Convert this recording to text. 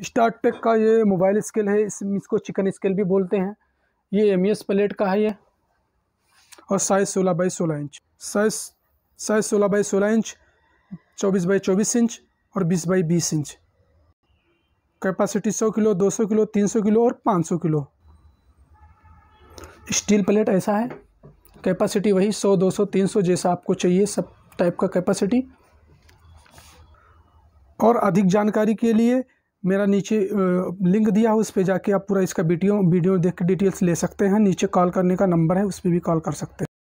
Start take का ये mobile scale है, इस, इसको चिकन स्केल भी बोलते हैं। ये एमएस प्लेट का है ये। और साइज़ सोलह बाई सोलह इंच। साइज़ साइज़ सोलह बाई सोलह इंच, चौबीस बाई चौबीस इंच और बीस बाई बीस इंच। कैपेसिटी सौ किलो, दो सौ किलो, तीन सौ किलो और पाँच सौ किलो। स्टील प्लेट ऐसा है। कैपेसिटी वही सौ, दो सौ, तीन सौ जैसा आपको चाहिए, सब टाइप का कैपेसिटी और अधिक जानकारी के लिए मेरा नीचे लिंक दिया है, उस पर जाके आप पूरा इसका वीडियो वीडियो देख के डिटेल्स ले सकते हैं। नीचे कॉल करने का नंबर है, उस पर भी कॉल कर सकते हैं।